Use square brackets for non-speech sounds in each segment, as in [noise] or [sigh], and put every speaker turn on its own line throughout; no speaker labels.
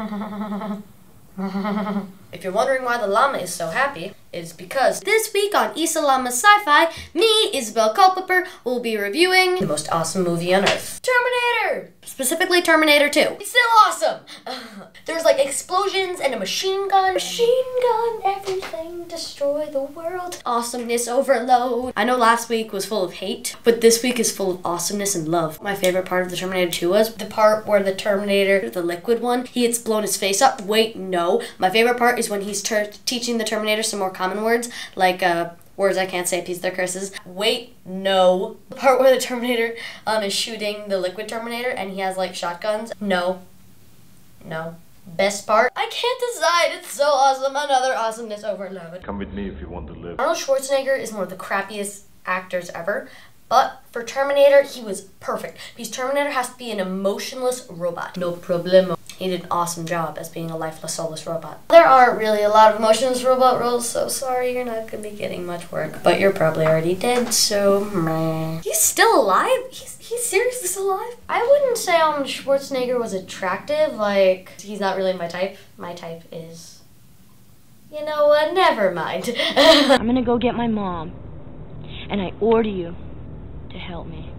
[laughs] If you're wondering why the llama is so happy, it's because this week on Isa Llama Sci-Fi, me, Isabel Culpepper, will be reviewing the most awesome movie on Earth, Terminator! Specifically Terminator 2. It's still awesome! [laughs] There's like explosions and a machine gun. Machine gun, everything, destroy the world. Awesomeness overload. I know last week was full of hate, but this week is full of awesomeness and love. My favorite part of the Terminator 2 was the part where the Terminator, the liquid one, he had blown his face up. Wait, no. My favorite part is when he's teaching the Terminator some more common words, like uh, words I can't say, because they're curses. Wait, no. The part where the Terminator um, is shooting the liquid Terminator and he has like shotguns. No. No. Best part? I can't decide. It's so awesome. Another awesomeness overload.
Come with me if you want to live.
Arnold Schwarzenegger is one of the crappiest actors ever, but for Terminator, he was perfect. Because Terminator has to be an emotionless robot. No problemo. He did an awesome job as being a lifeless, soulless robot. There aren't really a lot of emotionless robot roles, so sorry you're not going to be getting much work. But you're probably already dead, so meh. He's still alive? He's, he's seriously still alive? I wouldn't say um Schwarzenegger was attractive. Like, he's not really my type. My type is... You know what? Never mind. [laughs]
I'm gonna go get my mom. And I order you to help me.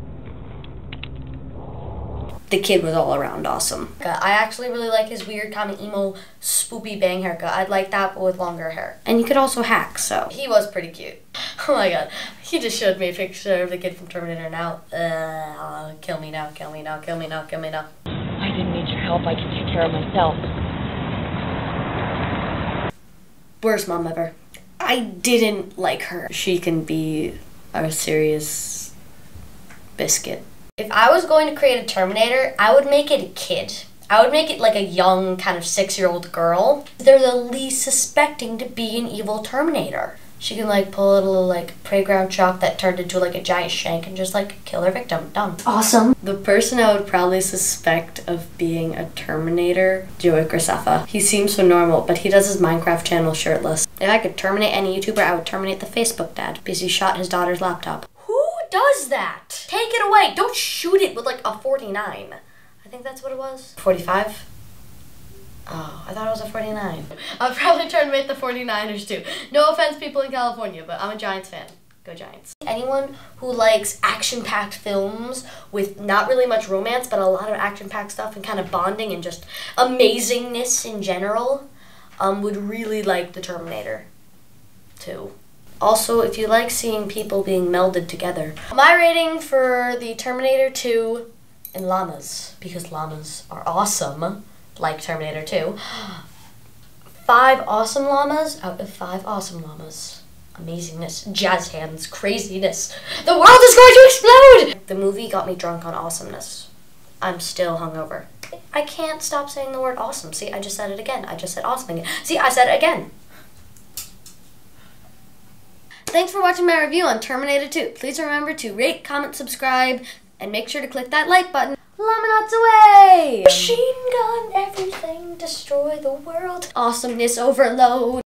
The kid was all around awesome. I actually really like his weird kind of emo spoopy bang haircut. I'd like that but with longer hair. And you could also hack, so. He was pretty cute. [laughs] Oh my god. He just showed me a picture of the kid from Terminator now. Uh, kill me now, kill me now, kill me now, kill me now.
I didn't need your help. I can take care of myself.
Worst mom ever. I didn't like her. She can be a serious biscuit. If I was going to create a Terminator, I would make it a kid. I would make it like a young, kind of six year old girl. They're the least suspecting to be an evil Terminator. She can like pull out a little like playground chalk that turned into like a giant shank and just like kill her victim. Done. Awesome. The person I would probably suspect of being a Terminator, Joey Graceffa. He seems so normal, but he does his Minecraft channel shirtless. If I could terminate any YouTuber, I would terminate the Facebook dad because he shot his daughter's laptop. Does that? Take it away. Don't shoot it with like a 49. I think that's what it was. 45? Oh, I thought it was a 49. I'll probably terminate the 49ers too. No offense, people in California, but I'm a Giants fan. Go Giants. Anyone who likes action packed films with not really much romance, but a lot of action packed stuff and kind of bonding and just amazingness in general um, would really like The Terminator 2. Also, if you like seeing people being melded together. My rating for the Terminator 2 and llamas, because llamas are awesome, like Terminator 2. [gasps] Five awesome llamas out of five awesome llamas. Amazingness, jazz hands, craziness. The world is going to explode! The movie got me drunk on awesomeness. I'm still hungover. I can't stop saying the word awesome. See, I just said it again. I just said awesome again. See, I said it again. Thanks for watching my review on Terminator 2. Please remember to rate, comment, subscribe, and make sure to click that like button. Laminats away! Machine gun, everything, destroy the world. Awesomeness overload.